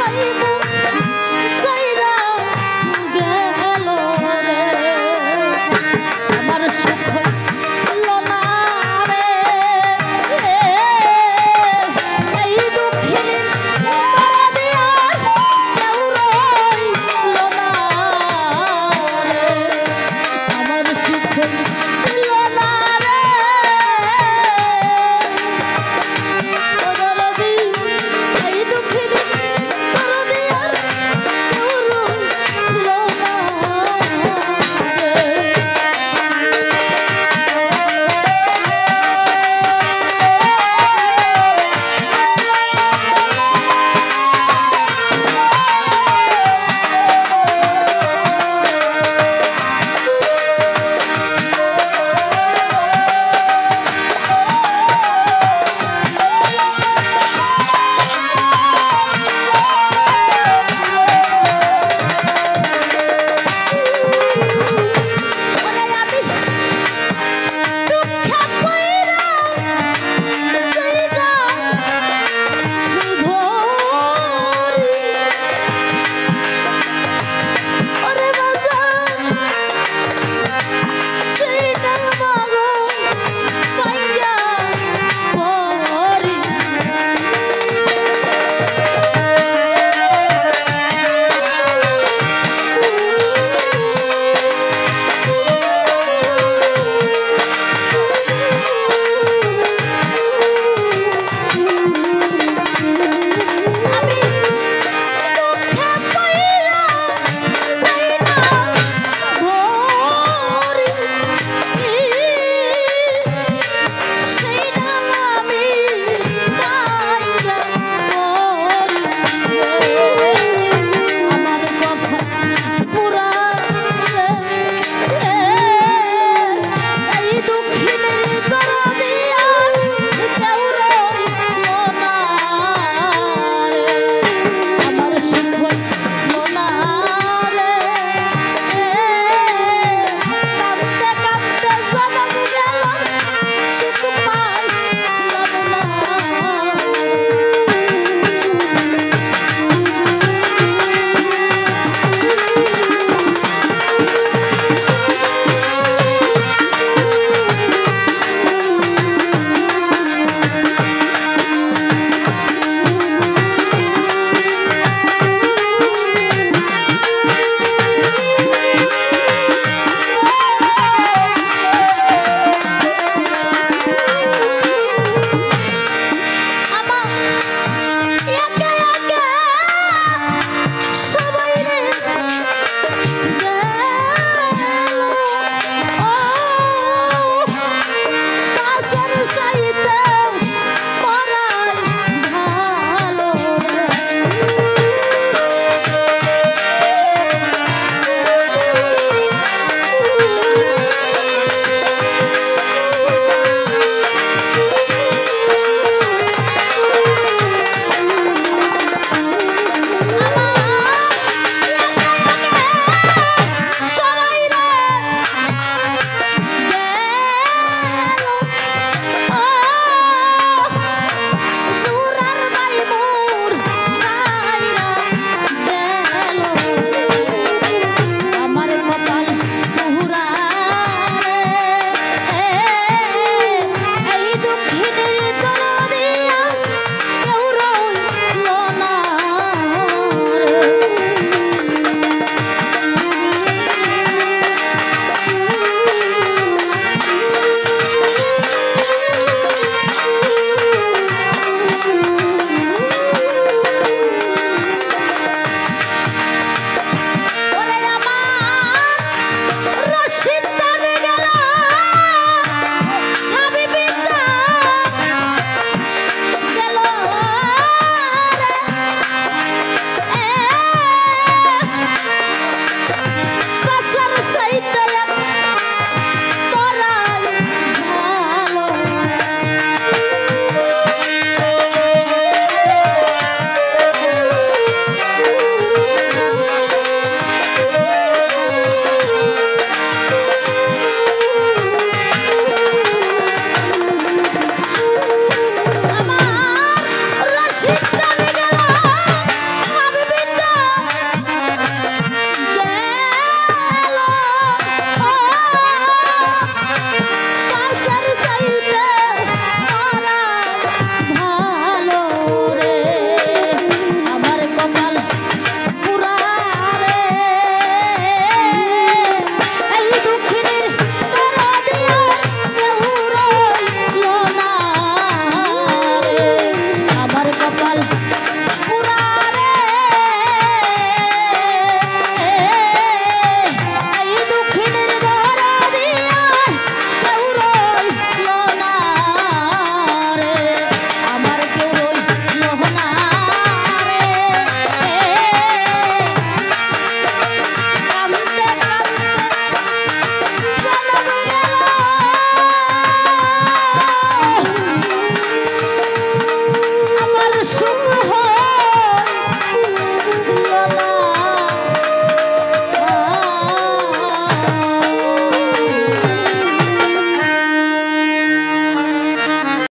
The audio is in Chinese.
我一